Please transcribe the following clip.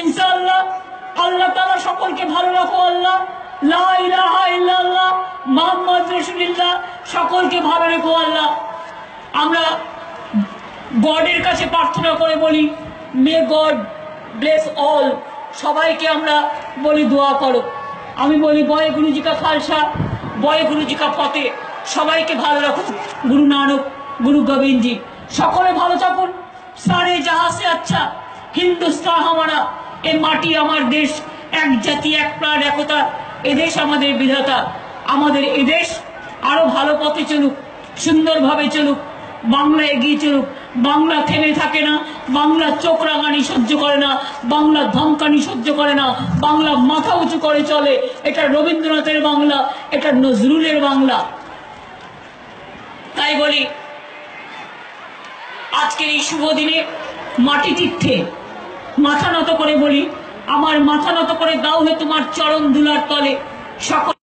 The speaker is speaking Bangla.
ইনশাআল্লাহ, আল্লাহ তাআলা সকলকে ভালো রাখো আল্লাহ। মুহাম্মদ রাসূলুল্লাহ, সকলকে ভালো রেখো আল্লাহ। আমরা গডের কাছে প্রার্থনা করে বলি মে গড ব্লেস অল সবাইকে আমরা বলি দোয়া করো। আমি বলি, বয়ে গুরুজি কা খালসা, বয়ে গুরুজি কা ফতে। সবাইকে ভালো রাখুন গুরু নানক, গুরু গোবিন্দজি সকলে ভালো থাকুন। সারে জাহা সে আচ্ছা। হিন্দুস্তান হামারা, এ মাটি আমার দেশ, এক জাতি, এক প্রাণ, একতা এদেশ আমাদের বিধাতা। আমাদের এদেশ আরও ভালো পথে চলুক, সুন্দরভাবে চলুক, বাংলা এগিয়ে চলুক। বাংলা থেমে থাকে না, বাংলা চোখ রাঙানি সহ্য করে না, বাংলা ধমকানি সহ্য করে না, বাংলা মাথা উঁচু করে চলে। এটা রবীন্দ্রনাথের বাংলা, এটা নজরুলের বাংলা। তাই বলি, আজকের এই শুভ দিনে মাটি তীর্থে মাথা নত করে বলি, আমার মাথা নত করে দাও হে তোমার চরণ দুলার তলে। সকল